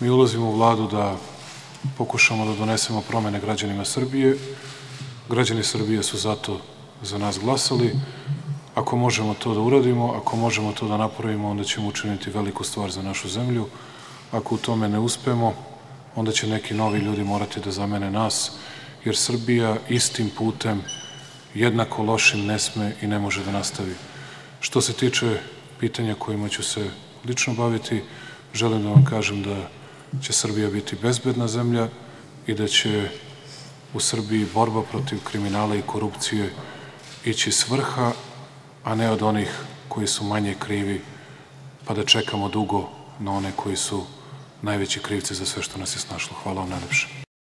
Mi ulazimo u vladu da pokušamo da donesemo promene građanima Srbije. Građani Srbije su zato za nas glasali. Ako možemo to da uradimo, ako možemo to da napravimo, onda ćemo učiniti veliku stvar za našu zemlju. Ako u tome ne uspemo, onda će neki novi ljudi morati da zamene nas, jer Srbija istim putem jednako lošim ne sme i ne može da nastavi. Što se tiče pitanja kojima ću se lično baviti, želim da vam kažem da će Srbija biti bezbedna zemlja i da će u Srbiji borba protiv kriminala i korupcije ići s vrha, a ne od onih koji su manje krivi, pa da čekamo dugo na one koji su najveći krivci za sve što nas je snašlo. Hvala vam najlepše.